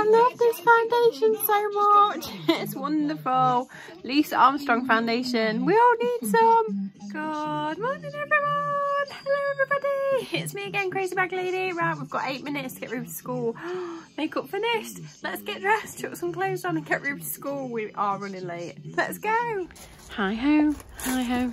I love this foundation so much. It's wonderful. Lisa Armstrong foundation. We all need some. Good morning everyone. Hello everybody. It's me again, Crazy Bag Lady. Right, we've got eight minutes to get ready for school. Makeup finished. Let's get dressed, chuck some clothes on and get ready for school. We are running late. Let's go. Hi ho, hi ho.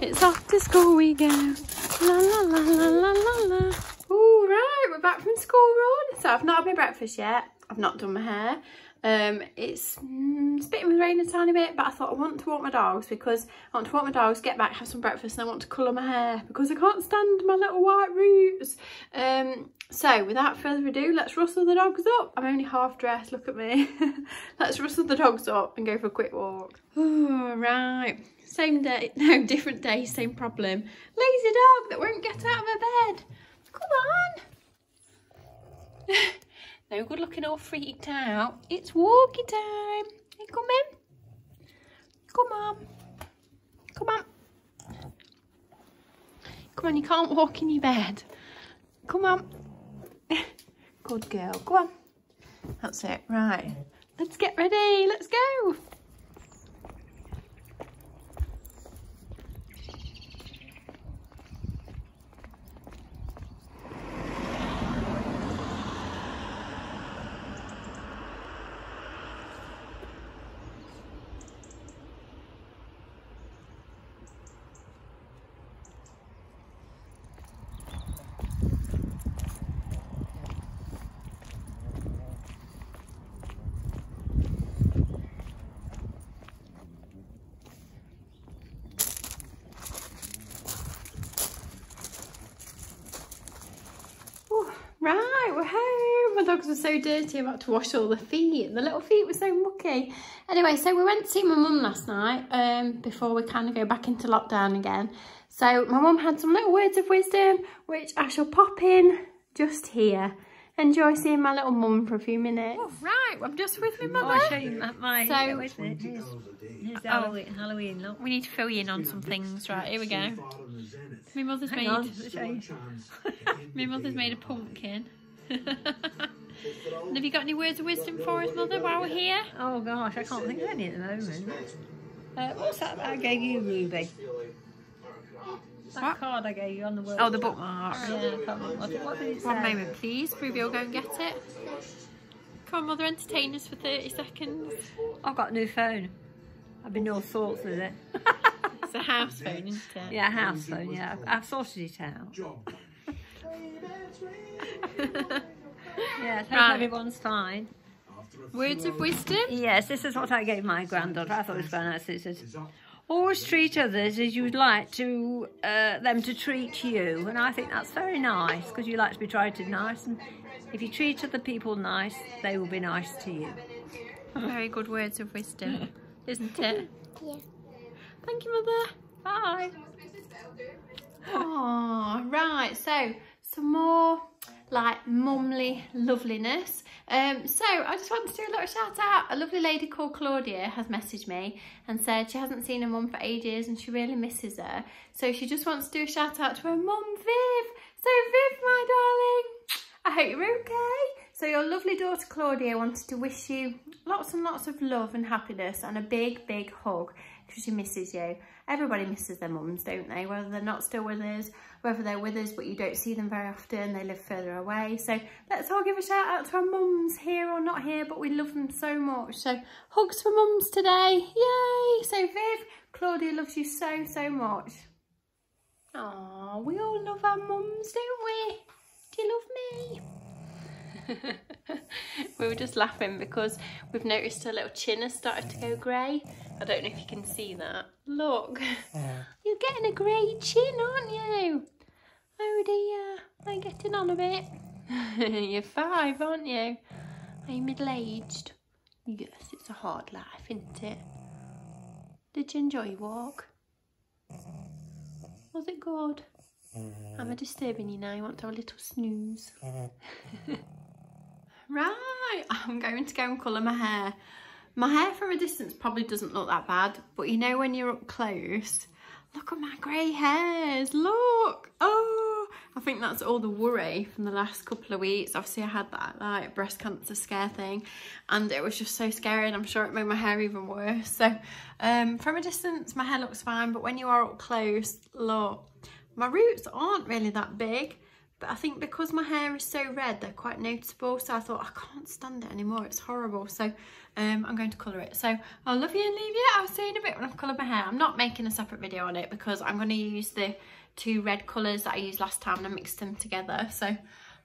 It's off to school we go. La la la la la la la. All right, we're back from school run. So I've not had my breakfast yet. I've not done my hair. Um, it's mm, spitting with rain a tiny bit, but I thought I want to walk my dogs because I want to walk my dogs, get back, have some breakfast, and I want to colour my hair because I can't stand my little white roots. Um, so without further ado, let's rustle the dogs up. I'm only half dressed, look at me. let's rustle the dogs up and go for a quick walk. All right, same day, no, different day, same problem. Lazy dog that won't get out of her bed. Come on. no good looking all freaked out. It's walkie time. Hey, come in. Come on. Come on. Come on, you can't walk in your bed. Come on. Good girl. Go on. That's it. Right. Let's get ready. Let's go. Right, we're home. My dogs were so dirty, I'm about to wash all the feet. The little feet were so mucky. Anyway, so we went to see my mum last night um, before we kind of go back into lockdown again. So my mum had some little words of wisdom, which I shall pop in just here. Enjoy seeing my little mum for a few minutes. Oh, right, I'm just with my mother. Oh, I'll show you my, my So- yeah, wait a minute. Here's, here's Halloween, Halloween, look. We need to fill you in on some things. Right, here we go. My mother's Hang made on, I'll show you. my mother's made a pumpkin. And have you got any words of wisdom for us, mother, while we're here? Oh gosh, I can't think of any at the moment. Uh, what's that I gave you, Ruby? That What? card I gave you on the word. Oh, the bookmark. Yeah, I can't. What, what did it say? One moment, please. Ruby will go and get it. Come on, mother, entertain us for 30 seconds. I've got a new phone. I've been all sorts with it. It's a house phone, isn't it? yeah, house phone, yeah. I've, I've sorted it out. Yeah, I hope Right. everyone's fine. Words of wisdom? Yes, this is what I gave my granddaughter. I thought it was very nice. It says, always treat others as you'd like to uh, them to treat you. And I think that's very nice because you like to be treated nice. And if you treat other people nice, they will be nice to you. Very good words of wisdom, isn't it? Yeah. Thank you, mother. Bye. Oh, right. So, some more like mumly loveliness. Um, so I just want to do a little shout out. A lovely lady called Claudia has messaged me and said she hasn't seen her mum for ages and she really misses her. So she just wants to do a shout out to her mum, Viv. So Viv, my darling, I hope you're okay. So your lovely daughter Claudia wanted to wish you lots and lots of love and happiness and a big, big hug because she misses you. Everybody misses their mums, don't they? Whether they're not still with us, whether they're with us but you don't see them very often, they live further away. So let's all give a shout out to our mums here or not here, but we love them so much. So hugs for mums today. Yay! So Viv, Claudia loves you so, so much. Oh, we all love our mums, don't we? Do you love me? we were just laughing because we've noticed her little chin has started to go grey. I don't know if you can see that. Look, you're getting a grey chin, aren't you? Oh dear, I'm getting on a bit. you're five, aren't you? Are you middle-aged? Yes, it's a hard life, isn't it? Did you enjoy your walk? Was it good? Mm-hmm. Am I disturbing you now? You want to have a little snooze? Mm-hmm. Right, I'm going to go and colour my hair. My hair from a distance probably doesn't look that bad, but you know when you're up close, look at my grey hairs, look. Oh, I think that's all the worry from the last couple of weeks. Obviously I had that like breast cancer scare thing and it was just so scary and I'm sure it made my hair even worse. So um, from a distance my hair looks fine but when you are up close, look, my roots aren't really that big but I think because my hair is so red they're quite noticeable so I thought I can't stand it anymore it's horrible. So um, I'm going to colour it. So I'll love you and leave you I'll see you in a bit when I've coloured my hair. I'm not making a separate video on it because I'm going to use the two red colours that I used last time and I mixed them together. So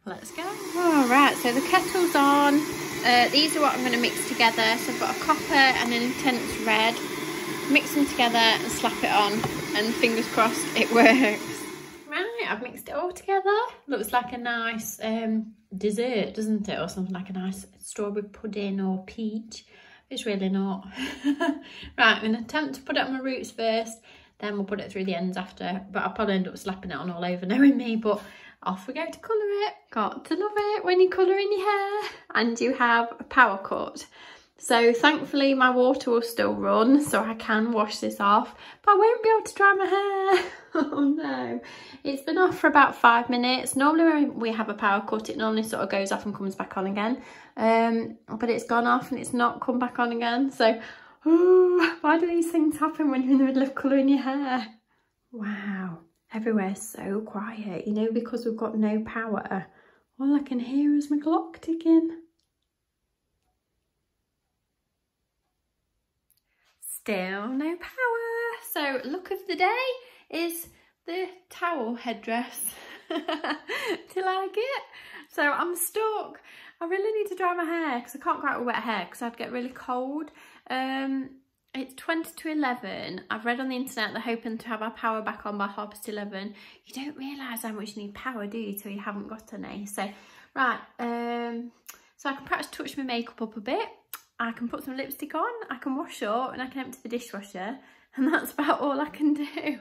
let's go. All right so the kettle's on. Uh, these are what I'm going to mix together. So I've got a copper and an intense red. Mix them together and slap it on and fingers crossed it works I've mixed it all together. Looks like a nice um, dessert, doesn't it? Or something like a nice strawberry pudding or peach. It's really not. right, I'm going to attempt to put it on my roots first. Then we'll put it through the ends after. But I'll probably end up slapping it on all over knowing me. But off we go to colour it. Got to love it when you colour in your hair. And you have a power cut. So thankfully my water will still run so I can wash this off, but I won't be able to dry my hair. oh no. It's been off for about five minutes. Normally when we have a power cut, it normally sort of goes off and comes back on again. Um, but it's gone off and it's not come back on again. So, oh, why do these things happen when you're in the middle of colouring your hair? Wow, everywhere's so quiet, you know, because we've got no power. All I can hear is my clock ticking. Still no power. So look of the day is the towel headdress. Do like it? So I'm stuck. I really need to dry my hair because I can't quite wet hair because I'd get really cold. Um, it's 20 to 11. I've read on the internet they're hoping to have our power back on by half past 11. You don't realise how much you need power, do you, till you haven't got any. So, right, um, so I can perhaps touch my makeup up a bit. I can put some lipstick on, I can wash up and I can empty the dishwasher and that's about all I can do.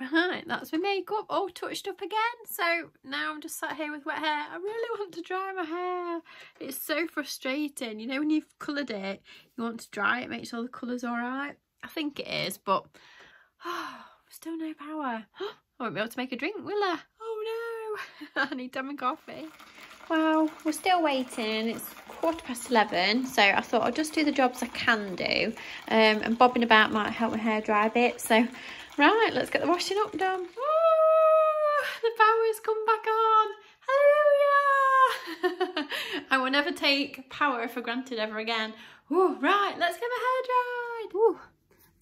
Right, that's my makeup all touched up again. So now I'm just sat here with wet hair. I really want to dry my hair. It's so frustrating. You know, when you've coloured it, you want to dry it, make sure the colour's all right. I think it is, but oh, still no power. I won't be able to make a drink, will I? Oh no, I need damn coffee. Well, we're still waiting. It's quarter past 11 so I thought I'll just do the jobs I can do. Um, and bobbing about might help my hair dry a bit so right let's get the washing up done. Ooh, the power's come back on. Hallelujah! I will never take power for granted ever again. Ooh, right let's get my hair dried. Ooh,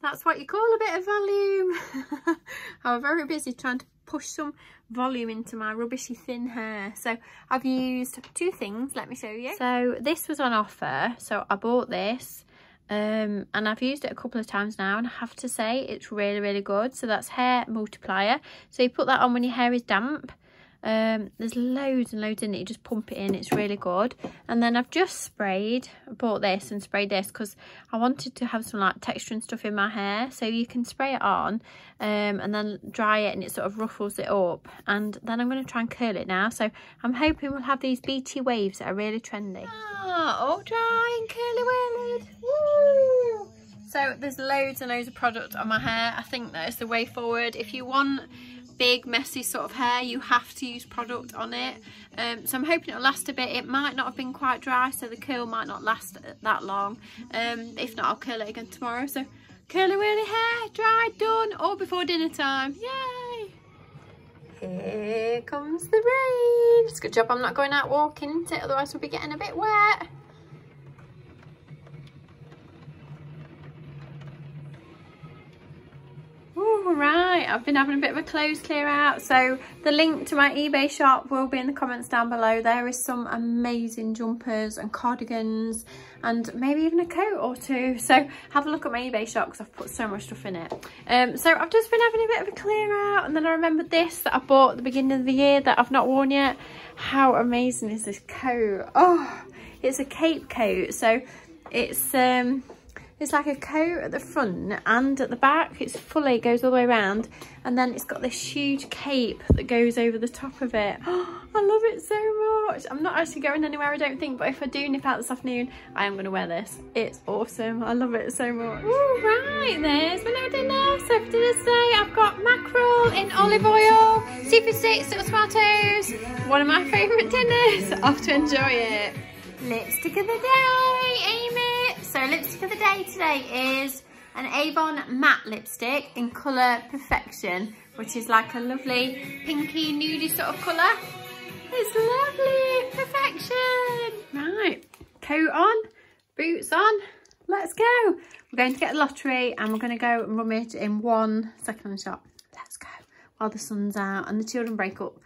that's what you call a bit of volume. I'm very busy trying to push some volume into my rubbishy thin hair. So I've used two things, let me show you. So this was on offer, so I bought this um, and I've used it a couple of times now and I have to say it's really, really good. So that's hair multiplier. So you put that on when your hair is damp um, there's loads and loads in it. You just pump it in. It's really good. And then I've just sprayed, I bought this and sprayed this because I wanted to have some like texture and stuff in my hair. So you can spray it on um, and then dry it and it sort of ruffles it up. And then I'm going to try and curl it now. So I'm hoping we'll have these beachy waves that are really trendy. Ah, all dry and curly whirled. Woo! So there's loads and loads of product on my hair. I think that is the way forward. If you want big messy sort of hair you have to use product on it. Um, so I'm hoping it'll last a bit. It might not have been quite dry so the curl might not last that long. Um, if not I'll curl it again tomorrow. So curly whirly hair dry done all before dinner time. Yay! Here comes the rain it's a good job I'm not going out walking it? Otherwise we'll be getting a bit wet All right, I've been having a bit of a clothes clear out. So the link to my eBay shop will be in the comments down below. There is some amazing jumpers and cardigans and maybe even a coat or two. So have a look at my eBay shop because I've put so much stuff in it. Um, so I've just been having a bit of a clear out and then I remembered this that I bought at the beginning of the year that I've not worn yet. How amazing is this coat? Oh, it's a cape coat. So it's um it's like a coat at the front and at the back. It's fully, goes all the way around. And then it's got this huge cape that goes over the top of it. Oh, I love it so much. I'm not actually going anywhere, I don't think. But if I do nip out this afternoon, I am going to wear this. It's awesome. I love it so much. All right, there's my little dinner. So for dinner today, I've got mackerel in olive oil, for six little tomatoes. One of my favourite dinners. Off to enjoy it. Lipstick of the day, Amy. Lipstick of the day today is an Avon matte lipstick in colour Perfection, which is like a lovely pinky nudie sort of colour. It's lovely, perfection. Right, coat on, boots on, let's go. We're going to get a lottery and we're going to go and rummage in one second-hand shop. Let's go while the sun's out and the children break up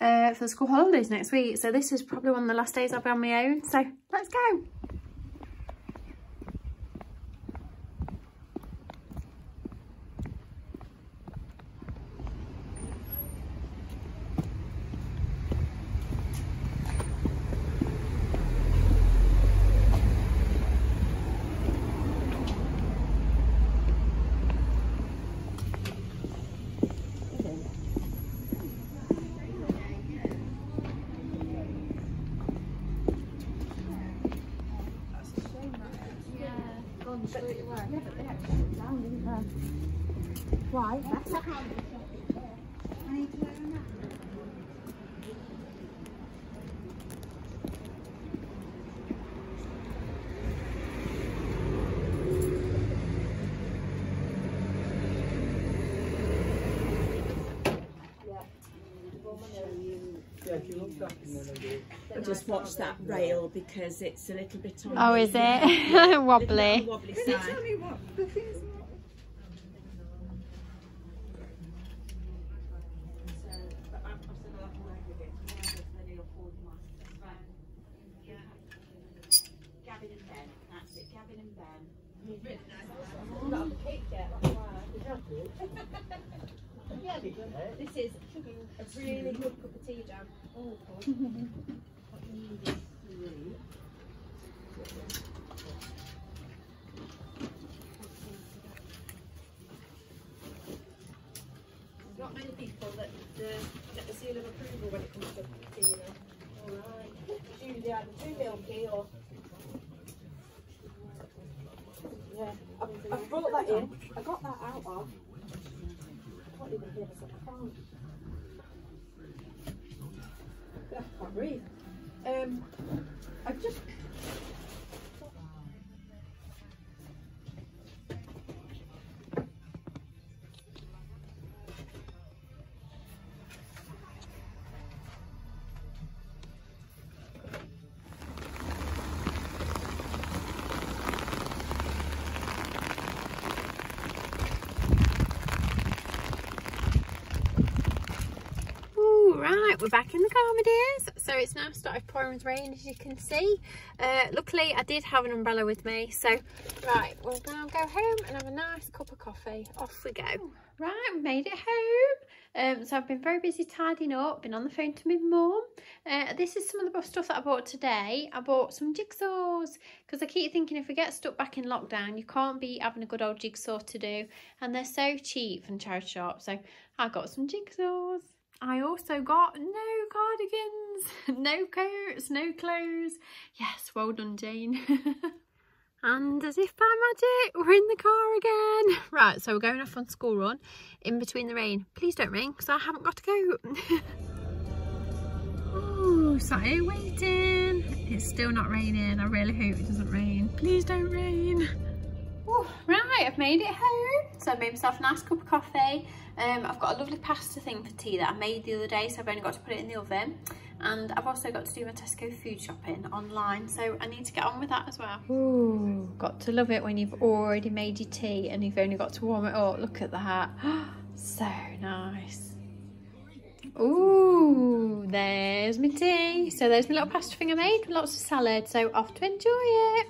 uh, for the school holidays next week. So this is probably one of the last days I'll be on my own. So let's go. Why? I just watch that rail because it's a little bit on Oh, is it? little Wobbly. wobbly Can you side. tell me what the thing is? Gavin and Ben, that's it, Gavin and Ben. This is a really good cup of tea, Jam. Not many people that uh, get the seal of approval when it comes to tea, you know. Alright. It's usually either too milky or. Yeah, I've, I've brought that in. I got that out of. Can't even. I can't. I can't breathe. Um, I've just. We're back in the car, my dears. So it's now started pouring with rain, as you can see. Uh, luckily, I did have an umbrella with me. So, right, we'll now go home and have a nice cup of coffee. Off we go. Right, we made it home. Um, so I've been very busy tidying up, been on the phone to my mum. Uh, this is some of the stuff that I bought today. I bought some jigsaws because I keep thinking if we get stuck back in lockdown, you can't be having a good old jigsaw to do. And they're so cheap from charity shop. So I got some jigsaws. I also got no cardigans, no coats, no clothes. Yes, well done, Jane. and as if by magic, we're in the car again. Right, so we're going off on school run in between the rain. Please don't rain because I haven't got to go. oh, here waiting. It's still not raining. I really hope it doesn't rain. Please don't rain. Oh, right, I've made it home. So I made myself a nice cup of coffee. Um, I've got a lovely pasta thing for tea that I made the other day, so I've only got to put it in the oven. And I've also got to do my Tesco food shopping online, so I need to get on with that as well. Ooh, got to love it when you've already made your tea and you've only got to warm it up. Look at that. so nice. Ooh, there's my tea. So there's my little pasta thing I made with lots of salad, so off to enjoy it.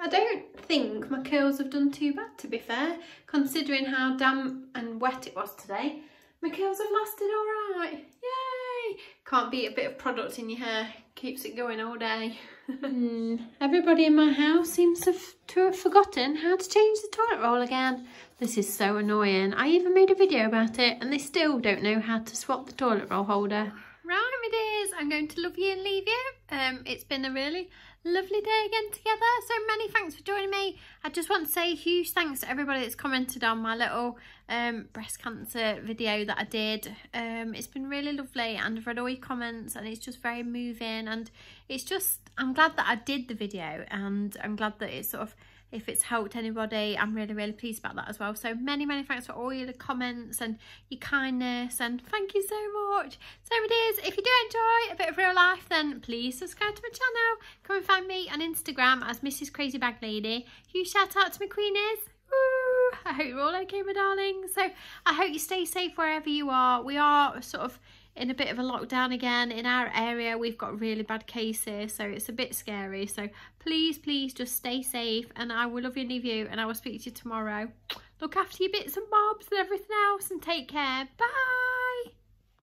I don't think my curls have done too bad to be fair, considering how damp and wet it was today. My curls have lasted all right. Yay! Can't beat a bit of product in your hair. Keeps it going all day. Hmm, Everybody in my house seems to, to have forgotten how to change the toilet roll again. This is so annoying. I even made a video about it and they still don't know how to swap the toilet roll holder. Right, my dears, I'm going to love you and leave you. Um, it's been a really lovely day again together. So many thanks for joining me. I just want to say huge thanks to everybody that's commented on my little um, breast cancer video that I did. Um, it's been really lovely and I've read all your comments and it's just very moving and it's just, I'm glad that I did the video and I'm glad that it's sort of if it's helped anybody i'm really really pleased about that as well. So many many thanks for all your comments and your kindness and thank you so much. So it is if you do enjoy a bit of real life then please subscribe to my channel. Come and find me on instagram as mrs crazy bag lady. Huge shout out to my queenies. Woo! I hope you're all okay, my darling So I hope you stay safe wherever you are. We are sort of in a bit of a lockdown again. In our area we've got really bad cases so it's a bit scary. So please please just stay safe and I will love you and leave you and I will speak to you tomorrow. Look after your bits and bobs and everything else and take care. Bye